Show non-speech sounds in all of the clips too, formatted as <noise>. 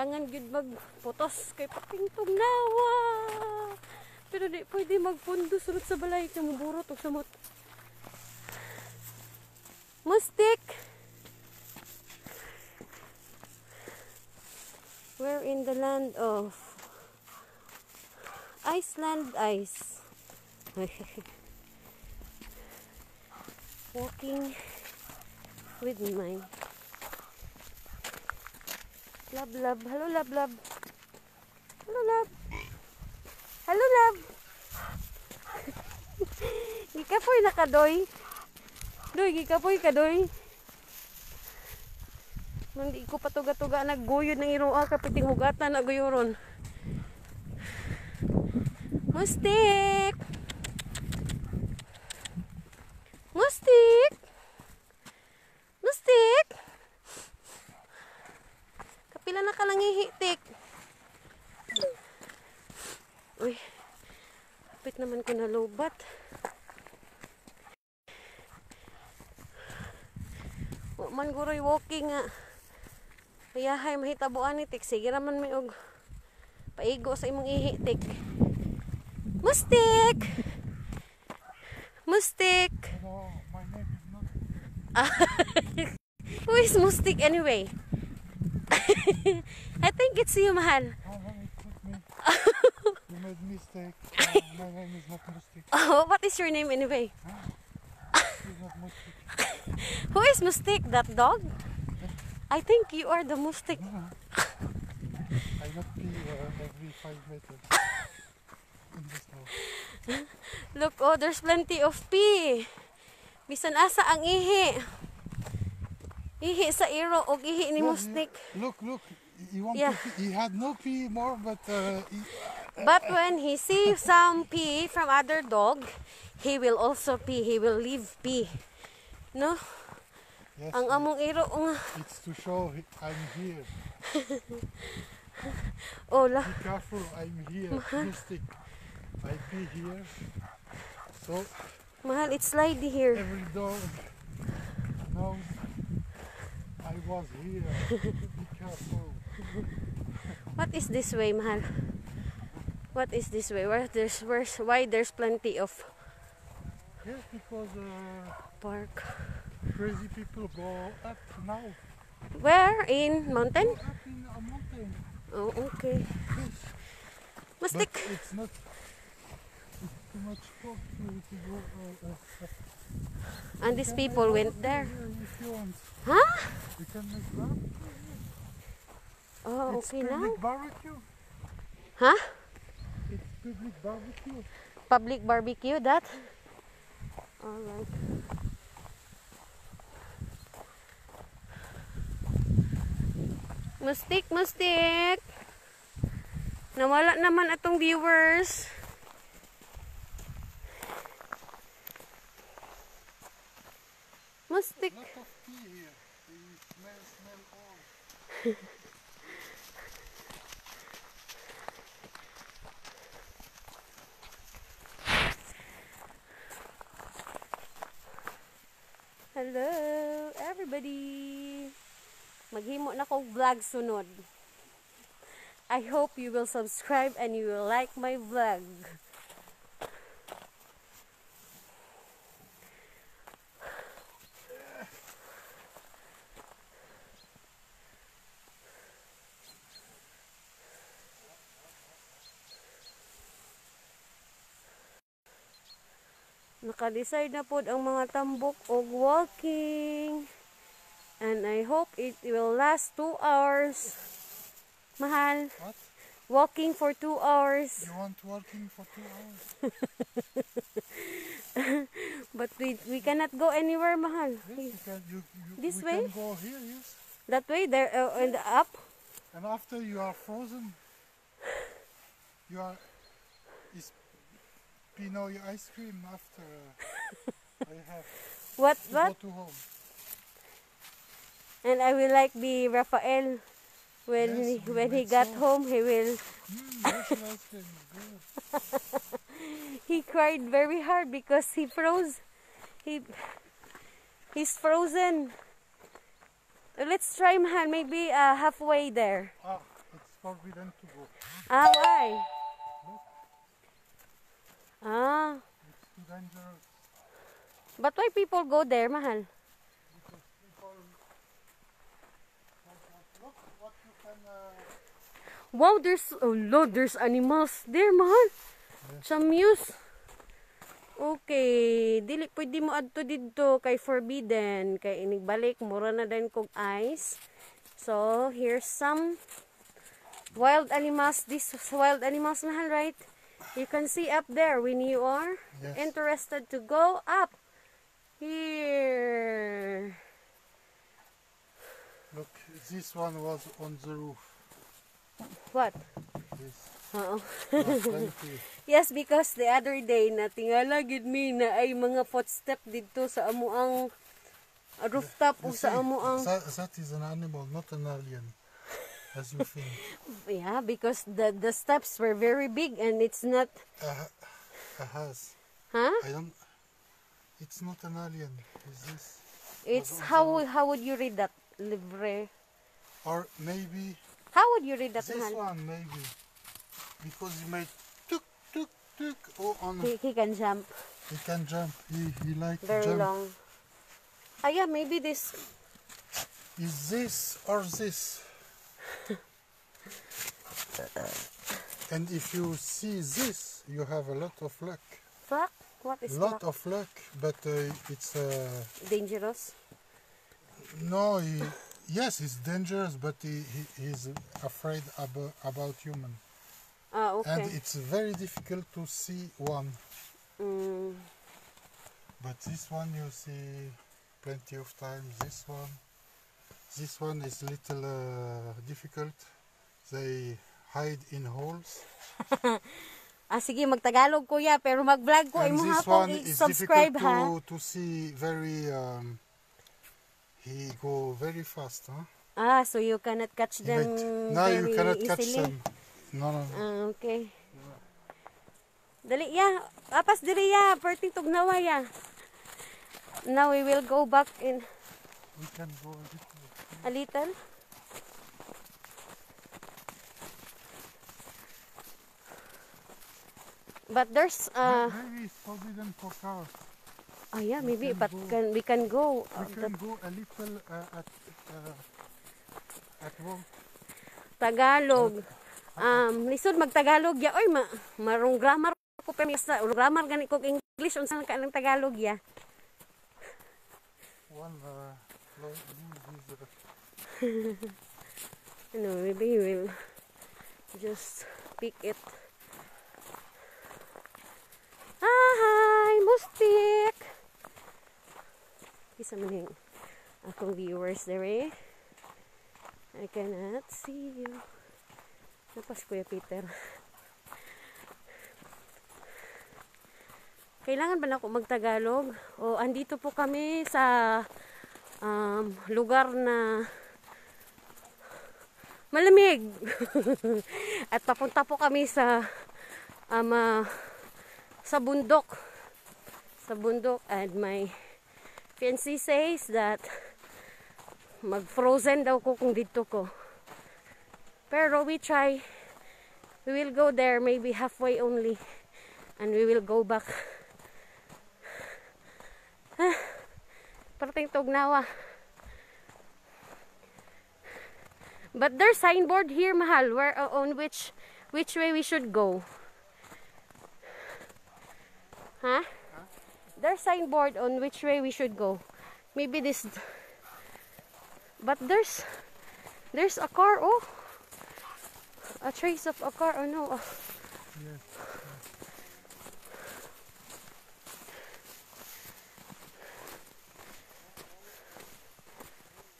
kailangan gyud magputos kay papingtong nawa. Pero di pwede magpundo sunod sa balay kay maburot og samot. Mustik. We're in the land of Iceland ice. <laughs> Walking with mine. Love, love. Hello, love, love. Hello, love. Hello, love. Gikapoy na ka, doy. Doy, gikapoy ka, doy. Hindi ko patuga-tuga nagguyod ng iroa kapiting hugatan na guyuron. Mustik! Mustik! Mustik! Kapila na ka lang ihitik. Uy, naman ko na lobat. Wa man guroy walking nga. Ayahay mahitabuan ni tik. Sige raman may og paigo sa imong ihitik. Mustik! Mustik! Not. Who is Mustik anyway? <laughs> I think it's you, mahal. <laughs> No, it's not me. you made mistake. My name is not Mustik. <laughs> Oh, what is your name anyway? It's not Mustik. <laughs> Who is Mustik? That dog? <laughs> I think you are the Mustik. I not pee uh, every five meters. In. Look, oh, there's plenty of pee. Bisan asa ang ihi. Ihi sa iro o ihi ni Mustik. Look, look. He want Yeah. He had no pee more, but uh, he, But when he sees some pee from other dog, he will also pee. He will leave pee. No? yes, Ang among iro nga. it's to show I'm here. <laughs> Oh, la. Be careful, I'm here. <laughs> Mystic. I pee here. So Mahal, it's slidey here. every dog knows I was here. Be <laughs> careful. What is this way, mahal? What is this way? Where there's where's why there's plenty of Yes, because uh, park. crazy people go up now. Where in Go mountain? up in a mountain. Oh, okay. Yes. But it's not. It's too much to, to go. Uh, uh, And these people went there. If you want, Huh? you can make barbecue. Oh, it's okay now. barbecue. Huh? Public barbecue. Public barbecue, that? Alright. Mustik, mustik. Nawala naman atong viewers. Mustik. Lot of tea here. You smell, smell all. <laughs> Hello, everybody. Maghimo na kong vlog sunod. I hope you will subscribe and you will like my vlog. Naka-decide na po ang mga tambok og walking. And I hope it will last 2 hours. Mahal, What? walking for 2 hours. You want working for two hours? <laughs> But we we cannot go anywhere, mahal. Yes, can. You, you, This we way? go here, yes. That way, there uh, the up. And after you are frozen, you are is Pinot ice cream after uh, I have <laughs> What to what? go to home. And I will like be Rafael when Yes, he, we when he got so. home. He will. Mm, Russian ice cream is good. <laughs> He cried very hard because he froze. He he's frozen. Let's try, mahal. Maybe uh, halfway there. Ah, forbidden to go. Ah, why? Ah, It's too dangerous. but why people go there, mahal? Because people... Look what you can... Uh, Wow, there's, oh Lord, there's animals there, mahal. Sa muse. Okay, dili pwede mo adto didto kay forbidden kay inigbalik mura na din kog ice. So, here's some wild animals. This is wild animals mahal, right? You can see up there when you are Yes. interested to go up. Here. look, this one was on the roof. What? This <laughs> was. Yes, because the other day na tingala gid mi na ay mga footstep dito sa amuang rooftop o You sa amuang that is an animal, not an alien, as you think. yeah, because the the steps were very big and it's not Uh, a has. huh? I don't. It's not an alien. Is this? It's how how would you read that libre? Or maybe How would you read that this mahal? one, maybe. Because he made tuk tuk tuk. Oh, on He, he can jump he can jump. He he like very jump. long. Ah yeah, maybe this Is this or this? And if you see this, you have a lot of luck. flock. What is lot flock? of luck, but uh, it's uh, Dangerous. no. He, yes, it's dangerous, but he, he he's afraid about about human, Ah okay. and it's very difficult to see one. Mm, But this one you see plenty of times. This one, this one is little uh, difficult. They hide in holes. <laughs> ah sige, magtagalog kuya, pero mag-vlog ko ay and this hapon one is i-subscribe difficult ha. to, to see very. Um, he go very fast, huh? Ah, so you cannot catch them Wait, now you very cannot catch them. No, no, no. Ah, okay. Dali ya, apas diri ya, perting tugnawa ya. Now we will go back in We can go a little. A little. But there's uh Maybe it's forbidden for cars. oh yeah, maybe can but go. can we can go uh, We can go a little uh, at uh, at work. Tagalog. Um, lisod magtagalog ya. Oy, ma marong grammar ko pero sa grammar gani ko English unsa ka ng Tagalog ya. One uh, lo- these, <laughs> uh, Ano, maybe we will just pick it. Ah, hi, Mustik! Isa man yung akong viewers there eh. I cannot see you. Napas Kuya Peter. Kailangan ba na ako magtagalog? O andito po kami sa um, lugar na malamig. <laughs> At papunta po kami sa um, ah, sa bundok. Sa bundok and my fiancé says that mag-frozen daw ko kung dito ko. Pero we try. We will go there maybe halfway only. And we will go back. <sighs> Ah, parating tugnawa. But there's signboard here, mahal, where uh, on which which way we should go. Huh? There's signboard on which way we should go. Maybe this But there's there's a car, oh. A trace of a car, oh no. oh.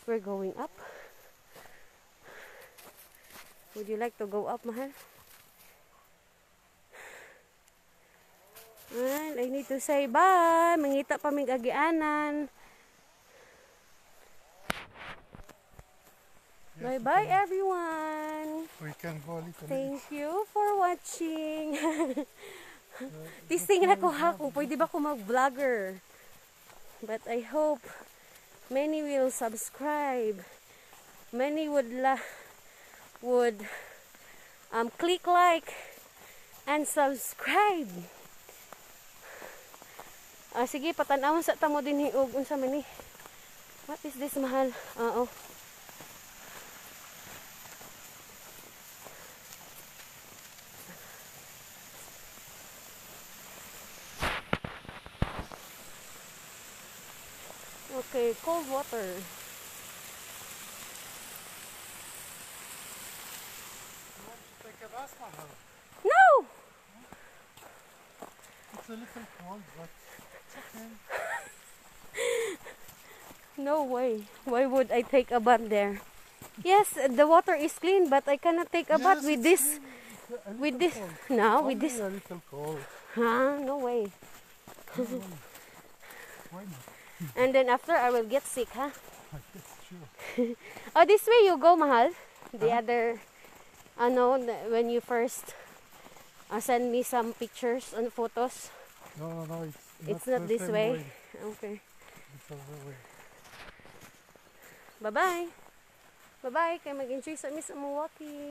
We're going up. Would you like to go up, mahal? And I need to say bye. Mangita pa mig agianan. Yes, Bye bye everyone. We can go a little. Thank you for watching. <laughs> Testing na ko kung pwede ba ko mag-vlogger. But I hope many will subscribe. Many would la would Um, click like and subscribe. Ah, sige, patanawon sa tamo din hiog unsa man ni. What is this mahal? Oo. Okay, cold water. No! It's a little cold, but okay. <laughs> No way. Why would I take a bath there? Yes, the water is clean, but I cannot take a bath with this. With this. cold. <laughs> No, with this. a little cold. Huh? No way. Why not? <laughs> And then after, I will get sick, huh? Yes, sure. Oh, this way you go, Mahal. The Huh? other, uh, ano, the- when you first uh, send me some pictures and photos. No, no, no. It's, It's not not the this same way. Okay. It's other way. Bye-bye. Bye-bye. Kaya mag-enjoy sa mi sa Milwaukee.